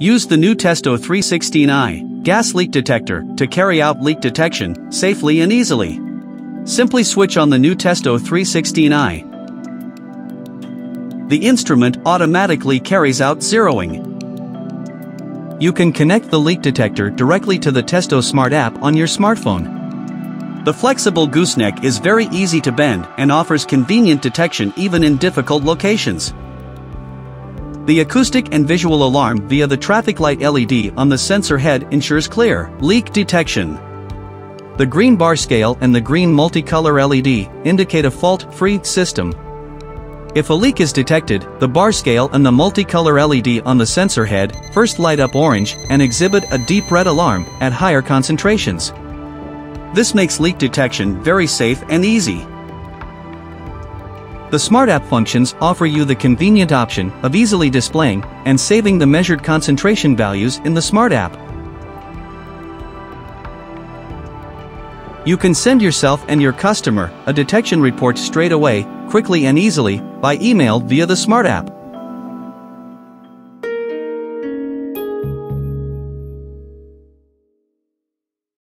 Use the new Testo 316i gas leak detector to carry out leak detection safely and easily. Simply switch on the new Testo 316i. The instrument automatically carries out zeroing. You can connect the leak detector directly to the Testo Smart app on your smartphone. The flexible gooseneck is very easy to bend and offers convenient detection even in difficult locations. The acoustic and visual alarm via the traffic light LED on the sensor head ensures clear leak detection. The green bar scale and the green multicolor LED indicate a fault-free system. If a leak is detected, the bar scale and the multicolor LED on the sensor head first light up orange and exhibit a deep red alarm at higher concentrations. This makes leak detection very safe and easy. The Smart App functions offer you the convenient option of easily displaying and saving the measured concentration values in the Smart App. You can send yourself and your customer a detection report straight away, quickly and easily, by email via the Smart App.